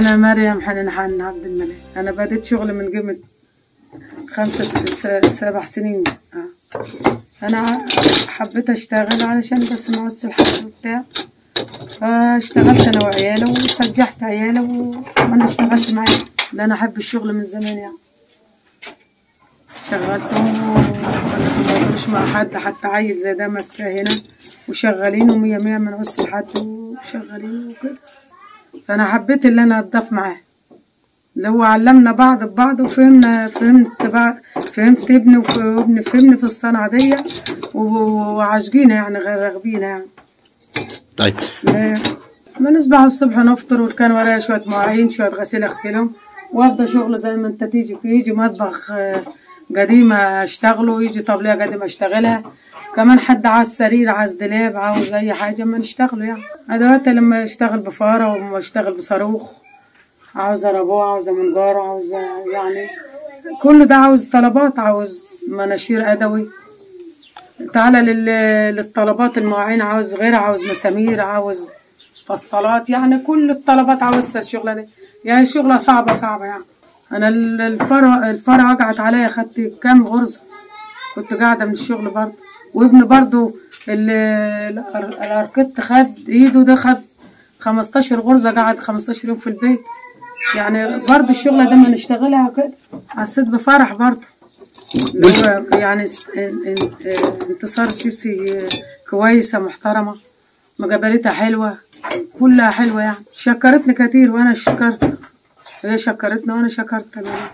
أنا مريم حنين حن عبد الملك. أنا بديت شغل من قيمة خمسة سبع سنين. آه. أنا حبيت أشتغل علشان بس نوصل الحاجة وبتاع. فاشتغلت أنا وعيالي وسجحت عيالي و- وأنا اشتغلت معاه لأن أنا أحب الشغل من زمان يعني. شغلت ومقدرش مع حد حتى عيل زي ده ماسكاه هنا. وشغالين ومية مية من عص لحد وشغالين وكده. فأنا حبيت اللي أنا أضاف معاه. اللي هو علمنا بعض ببعض وفهمنا فهمت بقى فهمت ابني وابني فهمني في الصنعة دي و- وعاشقينا يعني راغبين يعني. طيب. بنصبح الصبح نفطر وكان ورايا شوية مواعين شوية غسيل أغسلهم وأبدأ شغل زي ما أنت تيجي يجي مطبخ قديمة أشتغله يجي طبلية قديمة أشتغلها. كمان حد عاوز سرير عاوز دولاب عاوز أي حاجة ما نشتغله يعني أدوات لما أشتغل بفارة وما أشتغل بصاروخ عاوزة ربوع عاوزة منجارة عاوزة يعني كل ده عاوز طلبات عاوز مناشير أدوي. تعالى لل- للطلبات المواعين عاوز غيرها عاوز مسامير عاوز فصالات يعني كل الطلبات عاوزها الشغلة دي. يعني شغلة صعبة صعبة يعني. أنا ال- الفرع الفرع وقعت عليا خدت كام غرزة كنت قاعدة من الشغل برضه. وابني برضه ال- الأر- الأركت خد إيده ده خد 15 غرزة قعد 15 يوم في البيت. يعني برضه الشغلة ده ما نشتغلها كده حسيت بفرح برضه. هو يعني انتصار السيسي كويسة محترمة. مقابلتها حلوة. كلها حلوة يعني. شكرتني كتير وأنا شكرت. هي شكرتني وأنا شكرتها